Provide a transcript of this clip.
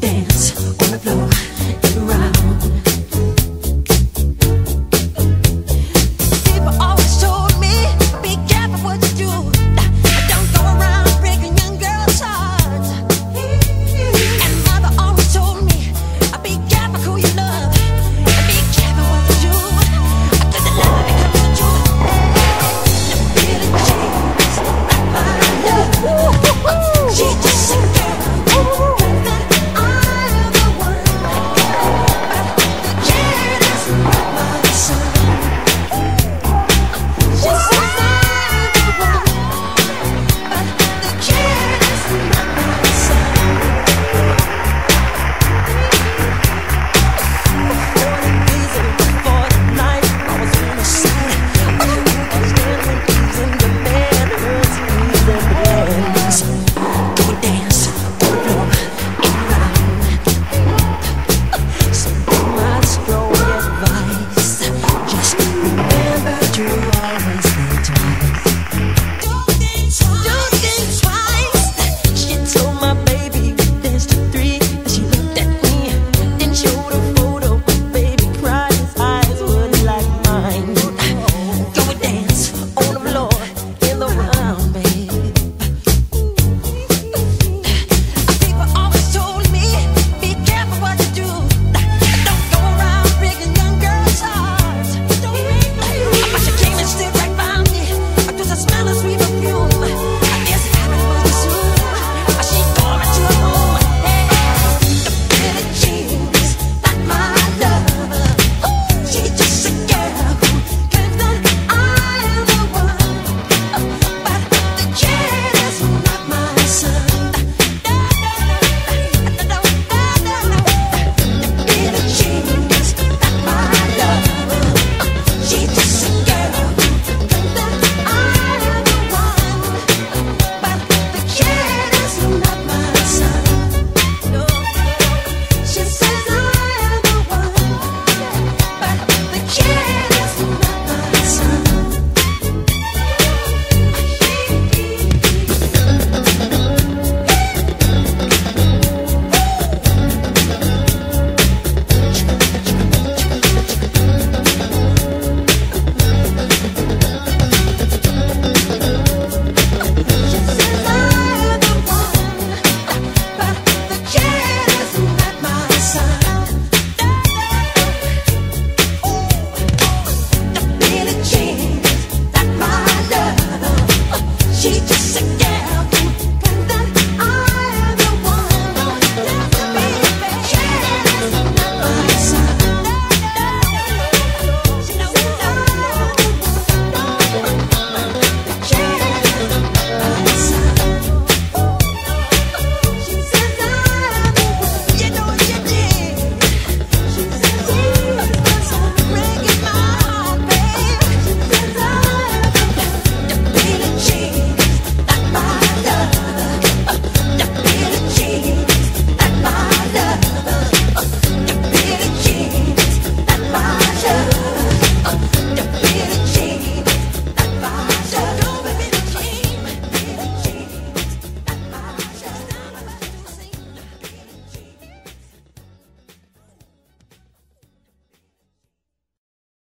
dance on the floor.